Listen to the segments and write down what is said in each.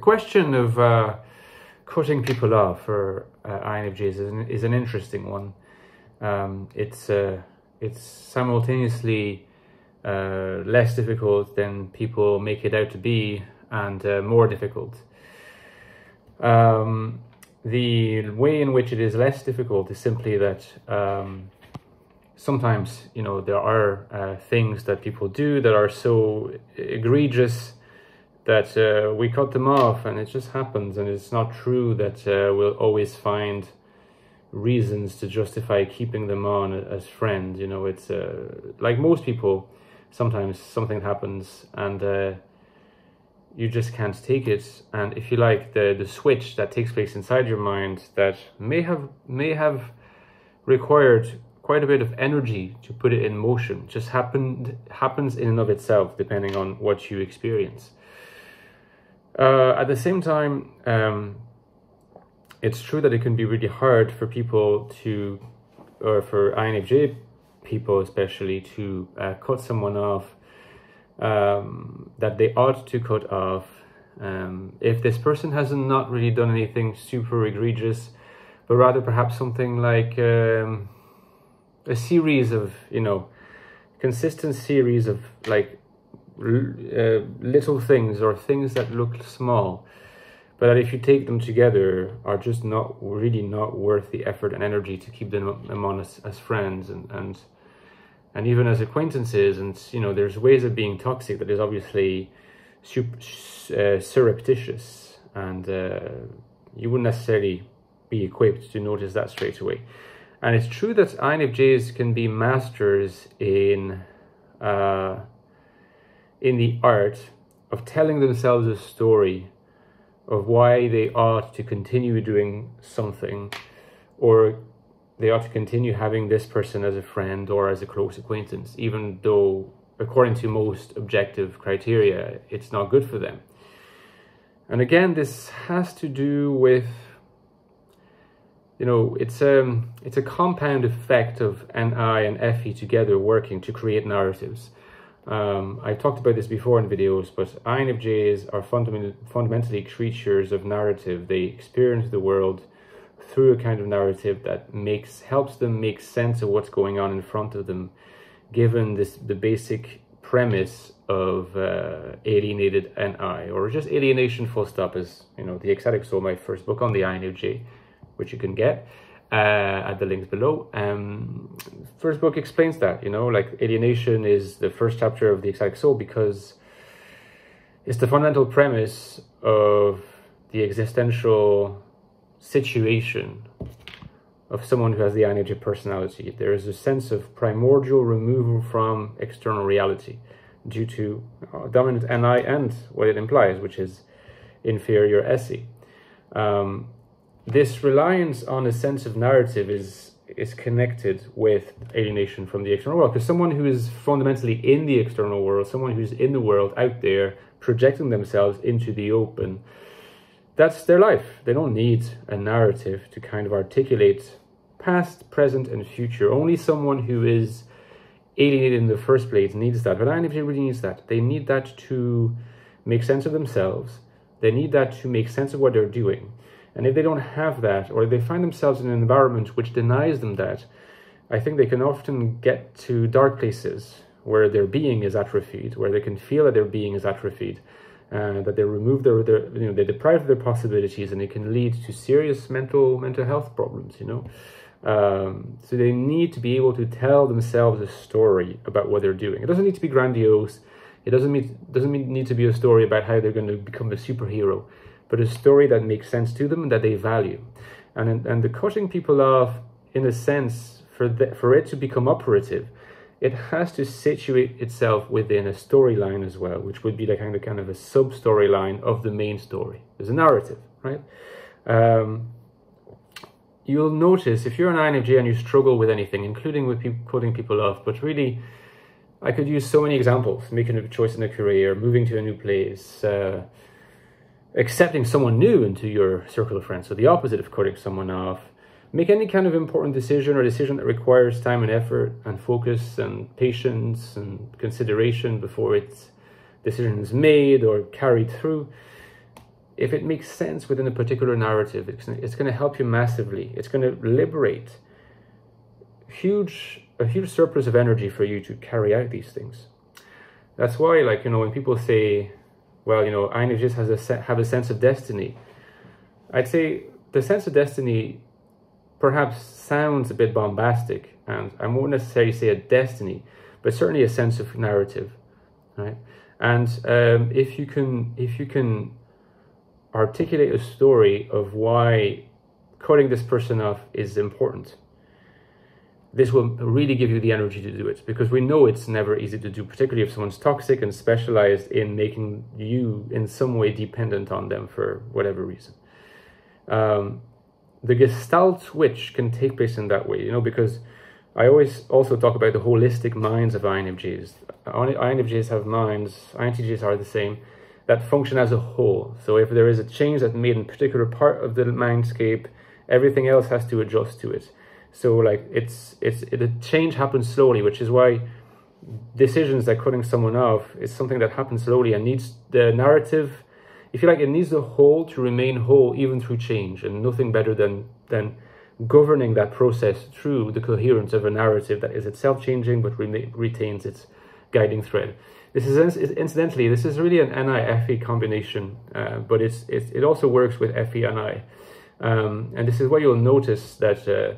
The question of uh, cutting people off for uh, INFJs is an, is an interesting one. Um, it's uh, it's simultaneously uh, less difficult than people make it out to be, and uh, more difficult. Um, the way in which it is less difficult is simply that um, sometimes you know there are uh, things that people do that are so egregious that uh, we cut them off and it just happens and it's not true that uh, we'll always find reasons to justify keeping them on as friends you know it's uh, like most people sometimes something happens and uh, you just can't take it. And if you like the the switch that takes place inside your mind that may have may have required quite a bit of energy to put it in motion just happened happens in and of itself depending on what you experience uh, at the same time, um, it's true that it can be really hard for people to, or for INFJ people especially, to uh, cut someone off um, that they ought to cut off. Um, if this person has not really done anything super egregious, but rather perhaps something like um, a series of, you know, consistent series of like uh, little things or things that look small, but that if you take them together are just not really not worth the effort and energy to keep them, them on as, as friends and, and and even as acquaintances. And you know, there's ways of being toxic that is obviously super, uh, surreptitious, and uh, you wouldn't necessarily be equipped to notice that straight away. And it's true that INFJs can be masters in uh, in the art of telling themselves a story of why they ought to continue doing something or they ought to continue having this person as a friend or as a close acquaintance, even though, according to most objective criteria, it's not good for them. And again, this has to do with, you know, it's a, um, it's a compound effect of NI and FE together working to create narratives. Um, I've talked about this before in videos, but INFJs are fundament fundamentally creatures of narrative. They experience the world through a kind of narrative that makes helps them make sense of what's going on in front of them, given this the basic premise of uh, alienated NI, or just alienation full stop, is you know the ecstatic soul, my first book on the INFJ, which you can get uh, at the links below. Um, first book explains that, you know, like alienation is the first chapter of the ecstatic soul because it's the fundamental premise of the existential situation of someone who has the INFJ personality. There is a sense of primordial removal from external reality due to uh, dominant NI and what it implies, which is inferior SE. Um, this reliance on a sense of narrative is is connected with alienation from the external world because someone who is fundamentally in the external world someone who's in the world out there projecting themselves into the open that's their life. They don't need a narrative to kind of articulate past present and future. Only someone who is alienated in the first place needs that. But INFJ really needs that. They need that to make sense of themselves. They need that to make sense of what they're doing and if they don't have that, or they find themselves in an environment which denies them that, I think they can often get to dark places where their being is atrophied, where they can feel that their being is atrophied, uh, that they remove their, their, you know, they deprive of their possibilities, and it can lead to serious mental mental health problems. You know, um, so they need to be able to tell themselves a story about what they're doing. It doesn't need to be grandiose. It doesn't mean doesn't mean, need to be a story about how they're going to become a superhero but a story that makes sense to them and that they value. And, and the cutting people off, in a sense, for, the, for it to become operative, it has to situate itself within a storyline as well, which would be like kind of, kind of a sub storyline of the main story. There's a narrative, right? Um, you'll notice if you're an INFJ and you struggle with anything, including with pe cutting people off, but really, I could use so many examples: making a choice in a career, moving to a new place, uh, accepting someone new into your circle of friends. So the opposite of cutting someone off. Make any kind of important decision or decision that requires time and effort and focus and patience and consideration before its decision is made or carried through. if it makes sense within a particular narrative, it's, it's going to help you massively. It's going to liberate huge a huge surplus of energy for you to carry out these things. That's why, like you know, when people say, "Well, you know, INFJs has a have a sense of destiny," I'd say the sense of destiny perhaps sounds a bit bombastic, and I won't necessarily say a destiny, but certainly a sense of narrative, right? And um, if you can, if you can articulate a story of why cutting this person off is important, this will really give you the energy to do it because we know it's never easy to do, particularly if someone's toxic and specialized in making you in some way dependent on them for whatever reason. Um, the gestalt switch can take place in that way, you know, because I always also talk about the holistic minds of INFJs. INFJs have minds, INTJs are the same, that function as a whole. So if there is a change that's made in particular part of the mindscape, everything else has to adjust to it. So like it's it's it, the change happens slowly, which is why decisions like cutting someone off is something that happens slowly and needs the narrative. If you like, it needs the whole to remain whole even through change, and nothing better than than governing that process through the coherence of a narrative that is itself changing but re retains its guiding thread. This is incidentally, this is really an NI-FE combination, uh, but it's, it's, it also works with FE and I. Um, and this is where you'll notice that uh,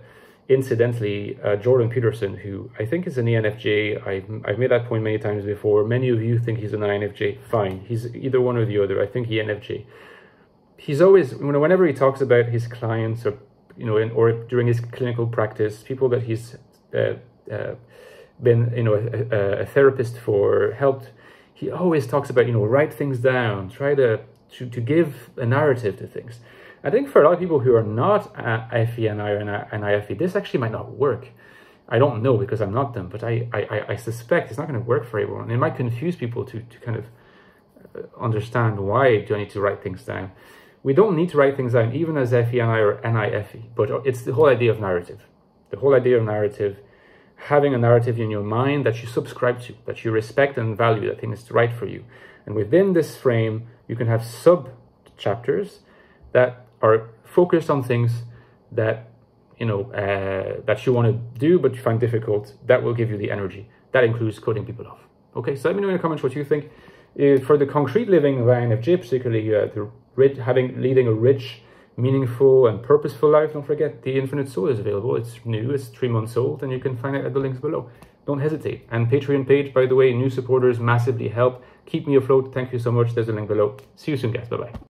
incidentally, uh, Jordan Peterson, who I think is an ENFJ, I've, I've made that point many times before. Many of you think he's an INFJ. Fine, he's either one or the other. I think ENFJ. He's always, whenever he talks about his clients or, you know, in, or during his clinical practice, people that he's uh, uh, been, you know, a, a, therapist for, helped, he always talks about, you know, write things down, try to, to, to give a narrative to things. I think for a lot of people who are not IFE and I and IFE, this actually might not work. I don't know because I'm not them, but I, I, I suspect it's not going to work for everyone. It might confuse people to, to kind of uh, understand why do I need to write things down. We don't need to write things down, even as FE and I or NIFE, but it's the whole idea of narrative. The whole idea of narrative, having a narrative in your mind that you subscribe to, that you respect and value, that think is right for you. And within this frame, you can have sub chapters that are focused on things that you know uh, that you want to do but you find difficult that will give you the energy. That includes cutting people off. Okay so let me know in the comments what you think. Uh, for the concrete living of INFJ particularly uh, the rich, having leading a rich meaningful and purposeful life don't forget the infinite soul is available. It's new it's three months old and you can find it at the links below don't hesitate. And patreon page by the way new supporters massively help. Keep me afloat. Thank you so much. There's a link below. See you soon guys. Bye bye